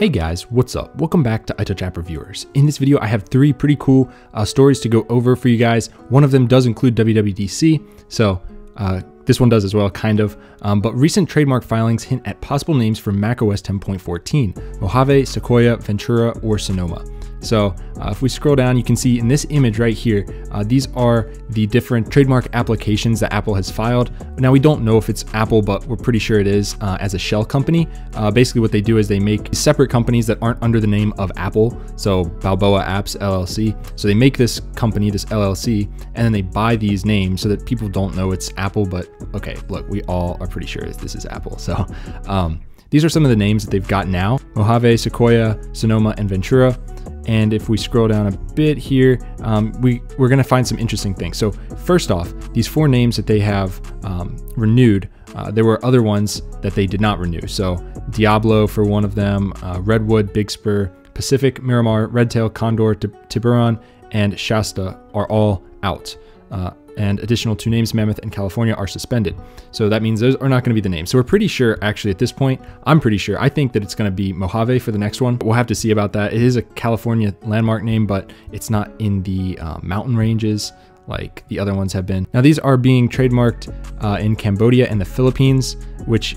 Hey guys, what's up? Welcome back to iTouch App Reviewers. In this video, I have three pretty cool uh, stories to go over for you guys. One of them does include WWDC, so uh, this one does as well, kind of. Um, but recent trademark filings hint at possible names for macOS 10.14, Mojave, Sequoia, Ventura, or Sonoma. So uh, if we scroll down, you can see in this image right here, uh, these are the different trademark applications that Apple has filed. Now we don't know if it's Apple, but we're pretty sure it is uh, as a shell company. Uh, basically what they do is they make separate companies that aren't under the name of Apple. So Balboa Apps LLC. So they make this company, this LLC, and then they buy these names so that people don't know it's Apple, but okay, look, we all are pretty sure that this is Apple. So um, these are some of the names that they've got now. Mojave, Sequoia, Sonoma, and Ventura. And if we scroll down a bit here, um, we, we're gonna find some interesting things. So first off, these four names that they have um, renewed, uh, there were other ones that they did not renew. So Diablo for one of them, uh, Redwood, Big Sur, Pacific, Miramar, Redtail, Condor, Tiburon, and Shasta are all out. Uh, and additional two names, Mammoth and California, are suspended. So that means those are not going to be the names. So we're pretty sure, actually, at this point, I'm pretty sure. I think that it's going to be Mojave for the next one. We'll have to see about that. It is a California landmark name, but it's not in the uh, mountain ranges like the other ones have been. Now these are being trademarked uh, in Cambodia and the Philippines, which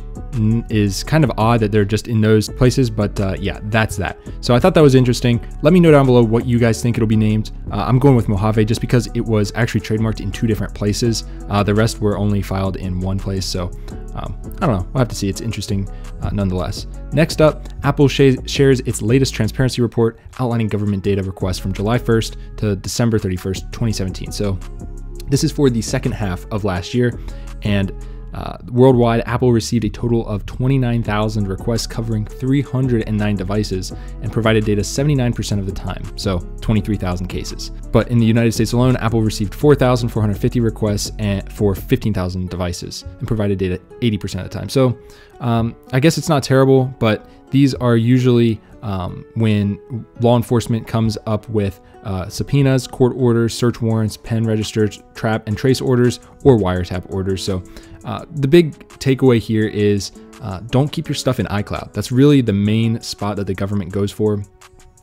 is kind of odd that they're just in those places, but uh, yeah, that's that. So I thought that was interesting. Let me know down below what you guys think it'll be named. Uh, I'm going with Mojave just because it was actually trademarked in two different places. Uh, the rest were only filed in one place, so um, I don't know. We'll have to see. It's interesting uh, nonetheless. Next up, Apple sh shares its latest transparency report outlining government data requests from July 1st to December 31st, 2017. So this is for the second half of last year, and uh, worldwide, Apple received a total of 29,000 requests covering 309 devices and provided data 79% of the time, so 23,000 cases. But in the United States alone, Apple received 4,450 requests for 15,000 devices and provided data 80% of the time. So um, I guess it's not terrible, but these are usually um, when law enforcement comes up with uh, subpoenas, court orders, search warrants, pen registers, trap and trace orders, or wiretap orders. So uh, the big takeaway here is uh, don't keep your stuff in iCloud. That's really the main spot that the government goes for.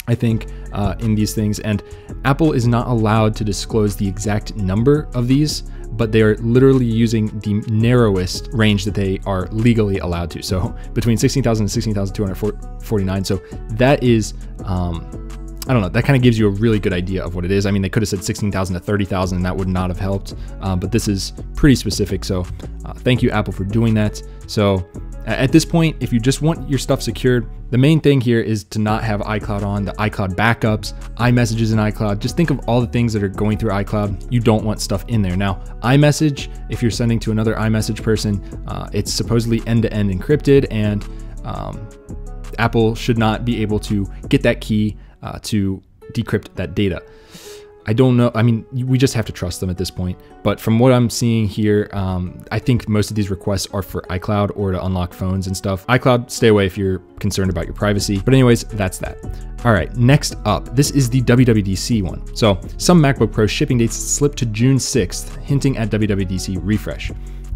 I think, uh, in these things. And Apple is not allowed to disclose the exact number of these, but they are literally using the narrowest range that they are legally allowed to. So between 16,000 and 16,249. So that is, um, I don't know, that kind of gives you a really good idea of what it is. I mean, they could have said 16,000 to 30,000 and that would not have helped, um, but this is pretty specific. So uh, thank you, Apple, for doing that. So at this point, if you just want your stuff secured, the main thing here is to not have iCloud on, the iCloud backups, iMessages in iCloud. Just think of all the things that are going through iCloud. You don't want stuff in there. Now, iMessage, if you're sending to another iMessage person, uh, it's supposedly end to end encrypted, and um, Apple should not be able to get that key uh, to decrypt that data. I don't know. I mean, we just have to trust them at this point. But from what I'm seeing here, um, I think most of these requests are for iCloud or to unlock phones and stuff. iCloud, stay away if you're concerned about your privacy. But anyways, that's that. All right, next up, this is the WWDC one. So some MacBook Pro shipping dates slipped to June 6th, hinting at WWDC refresh.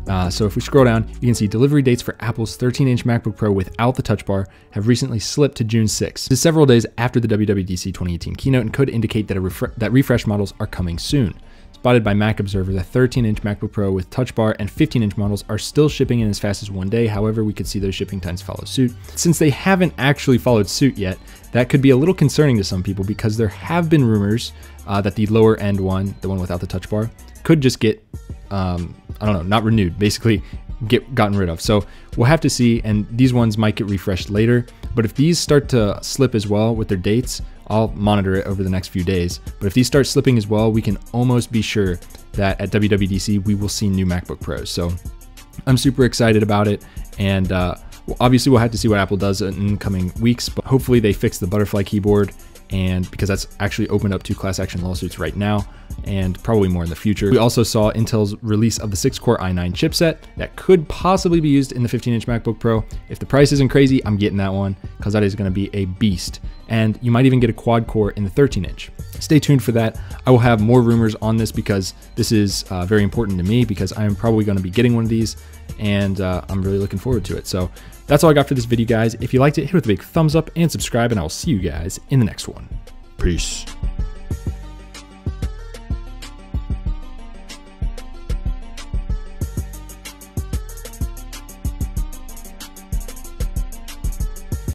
Uh, so if we scroll down, you can see delivery dates for Apple's 13-inch MacBook Pro without the Touch Bar have recently slipped to June 6. This is several days after the WWDC 2018 keynote and could indicate that, refre that refresh models are coming soon. Spotted by Mac Observer, the 13-inch MacBook Pro with Touch Bar and 15-inch models are still shipping in as fast as one day. However, we could see those shipping times follow suit. Since they haven't actually followed suit yet, that could be a little concerning to some people because there have been rumors uh, that the lower end one, the one without the Touch Bar, could just get um, I don't know, not renewed, basically get gotten rid of. So we'll have to see, and these ones might get refreshed later. But if these start to slip as well with their dates, I'll monitor it over the next few days. But if these start slipping as well, we can almost be sure that at WWDC we will see new MacBook Pros. So I'm super excited about it, and uh, obviously we'll have to see what Apple does in coming weeks. But hopefully they fix the butterfly keyboard and because that's actually opened up two class action lawsuits right now and probably more in the future. We also saw Intel's release of the 6-core i9 chipset that could possibly be used in the 15-inch MacBook Pro. If the price isn't crazy, I'm getting that one because that is going to be a beast. And you might even get a quad core in the 13-inch. Stay tuned for that. I will have more rumors on this because this is uh, very important to me because I am probably going to be getting one of these and uh, I'm really looking forward to it. So that's all I got for this video, guys. If you liked it, hit it with a big thumbs up and subscribe, and I will see you guys in the next one. Peace.